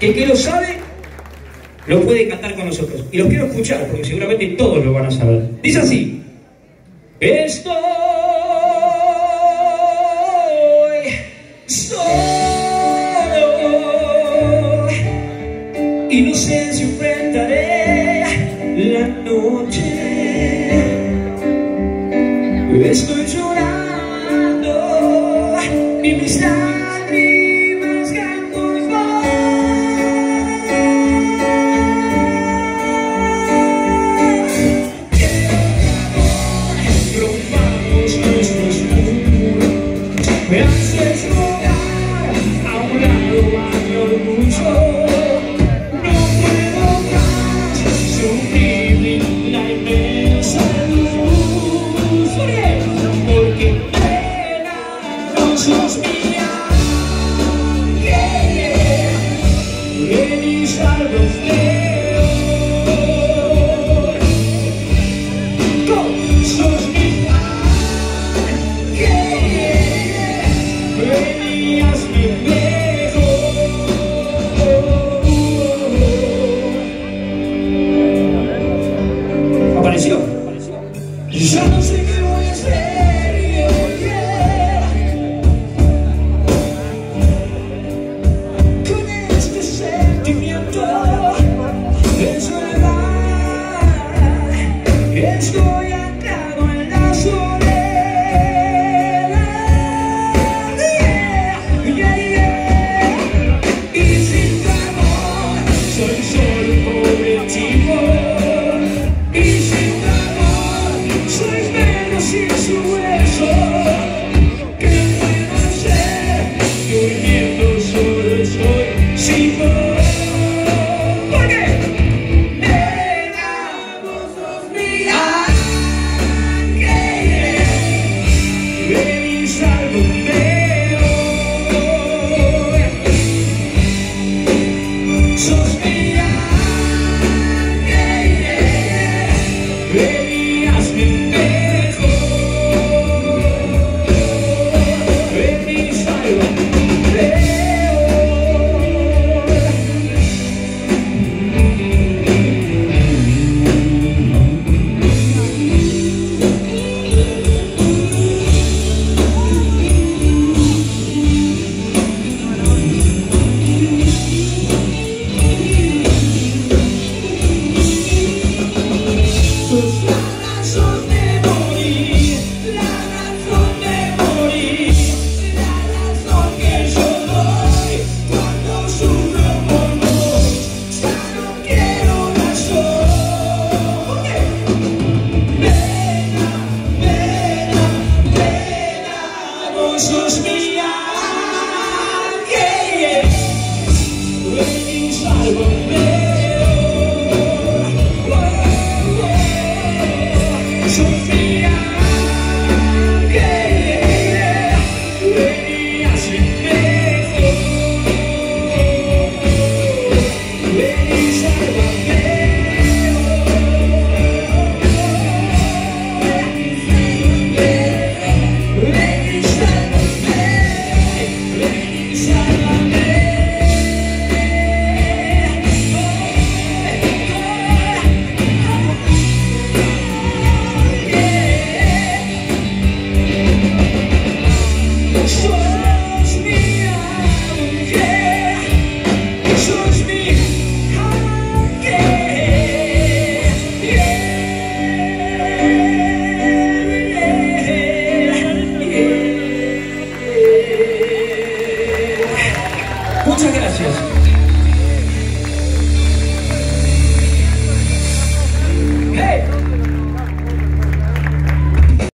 Que el que lo sabe, lo puede cantar con nosotros. Y lo quiero escuchar, porque seguramente todos lo van a saber. Dice así. Estoy solo y no sé si enfrentaré la noche. Estoy llorando y mis labios Yes. Something always there, yeah. Con este sentimiento estoy en la